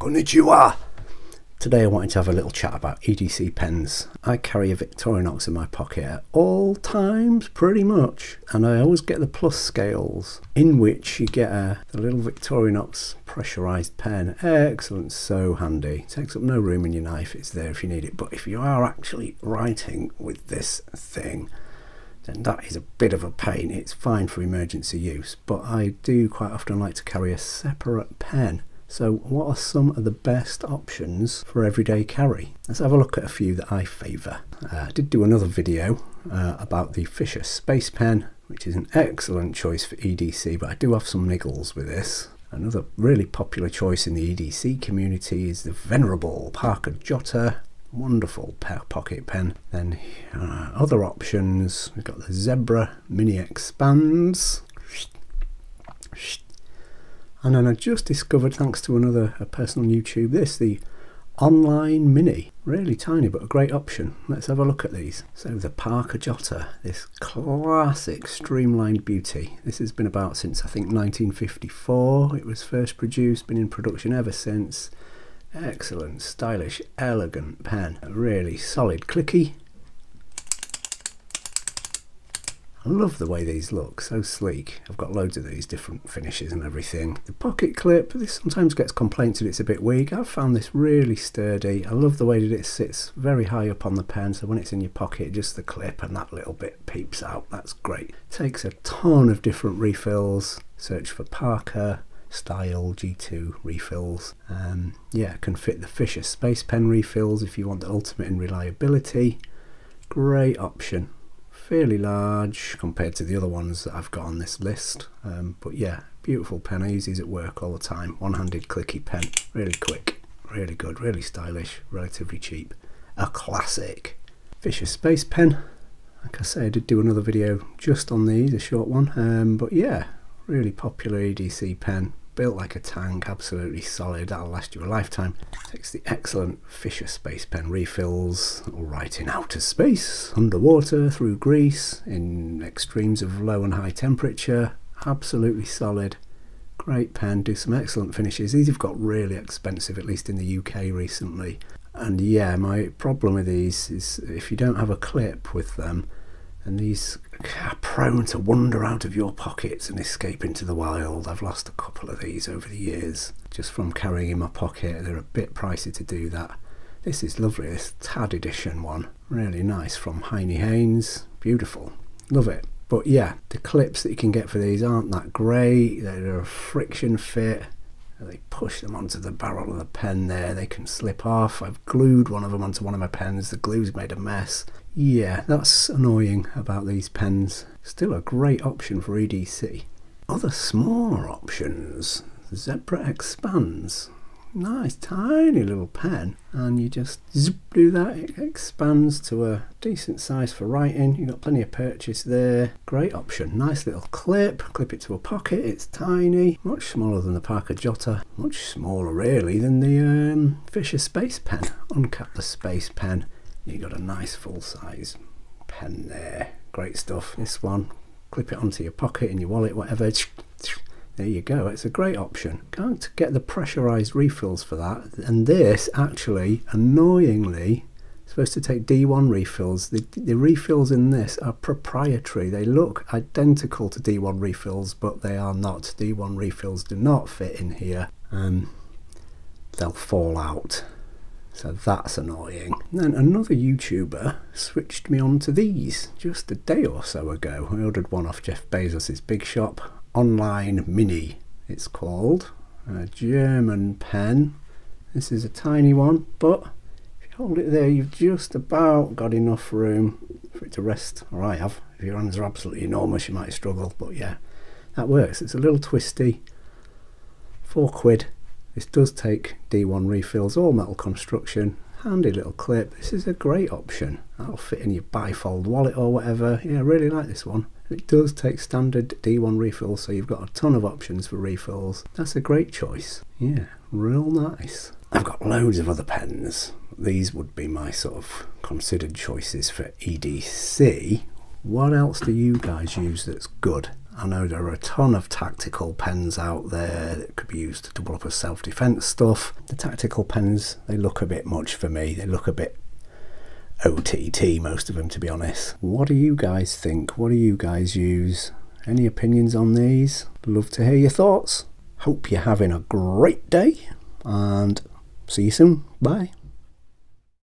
Konnichiwa! Today I wanted to have a little chat about EDC pens. I carry a Victorinox in my pocket at all times, pretty much, and I always get the plus scales, in which you get a, the little Victorinox pressurized pen. Excellent, so handy. Takes up no room in your knife, it's there if you need it, but if you are actually writing with this thing, then that is a bit of a pain. It's fine for emergency use, but I do quite often like to carry a separate pen. So what are some of the best options for everyday carry? Let's have a look at a few that I favour. Uh, I did do another video uh, about the Fisher Space Pen, which is an excellent choice for EDC, but I do have some niggles with this. Another really popular choice in the EDC community is the venerable Parker Jotter wonderful pocket pen. Then uh, other options, we've got the Zebra Mini Expandz. And then I just discovered, thanks to another a person on YouTube, this, the Online Mini. Really tiny, but a great option. Let's have a look at these. So the Parker Jotter, this classic streamlined beauty. This has been about since I think 1954. It was first produced, been in production ever since. Excellent, stylish, elegant pen. Really solid, clicky. I love the way these look, so sleek. I've got loads of these different finishes and everything. The pocket clip, this sometimes gets complaints that it's a bit weak. I've found this really sturdy. I love the way that it sits very high up on the pen, so when it's in your pocket, just the clip and that little bit peeps out. That's great. Takes a ton of different refills. Search for Parker, style G2 refills. Um, yeah, can fit the Fisher Space Pen refills if you want the ultimate in reliability. Great option. Fairly large compared to the other ones that I've got on this list. Um, but yeah, beautiful pen. I use these at work all the time. One-handed clicky pen. Really quick, really good, really stylish, relatively cheap. A classic. Fisher Space Pen. Like I say, I did do another video just on these, a short one. Um, but yeah, really popular EDC pen built like a tank, absolutely solid, that'll last you a lifetime. Takes the excellent Fisher Space Pen refills, all right in outer space, underwater, through grease, in extremes of low and high temperature, absolutely solid. Great pen, do some excellent finishes. These have got really expensive, at least in the UK recently. And yeah, my problem with these is if you don't have a clip with them, and these are prone to wander out of your pockets and escape into the wild. I've lost a couple of these over the years just from carrying in my pocket. They're a bit pricey to do that. This is lovely, this Tad edition one. Really nice from Heinnie Haynes. Beautiful. Love it. But yeah, the clips that you can get for these aren't that great. They're a friction fit. They push them onto the barrel of the pen there. They can slip off. I've glued one of them onto one of my pens. The glue's made a mess. Yeah, that's annoying about these pens. Still a great option for EDC. Other smaller options. Zebra Expandz. Nice tiny little pen and you just zip, do that. It expands to a decent size for writing. You've got plenty of purchase there. Great option. Nice little clip. Clip it to a pocket. It's tiny. Much smaller than the Parker Jotter much smaller really than the um, Fisher Space Pen uncap the Space Pen you've got a nice full size pen there. Great stuff. This one clip it onto your pocket in your wallet whatever there you go. It's a great option. Can't get the pressurized refills for that. And this actually annoyingly supposed to take D1 refills. The, the refills in this are proprietary. They look identical to D1 refills but they are not. D1 refills do not fit in here. Um, they'll fall out. So that's annoying. then another YouTuber switched me on to these just a day or so ago. I ordered one off Jeff Bezos' big shop, Online Mini it's called. A German pen. This is a tiny one, but if you hold it there, you've just about got enough room for it to rest, or I have. If your hands are absolutely enormous, you might struggle, but yeah, that works. It's a little twisty, four quid this does take D1 refills, all metal construction, handy little clip. This is a great option. That'll fit in your bifold wallet or whatever. Yeah, I really like this one. It does take standard D1 refills, so you've got a ton of options for refills. That's a great choice. Yeah, real nice. I've got loads of other pens. These would be my sort of considered choices for EDC. What else do you guys use that's good? I know there are a ton of tactical pens out there that could be used to double up as self-defense stuff. The tactical pens, they look a bit much for me. They look a bit OTT, most of them, to be honest. What do you guys think? What do you guys use? Any opinions on these? Love to hear your thoughts. Hope you're having a great day and see you soon. Bye.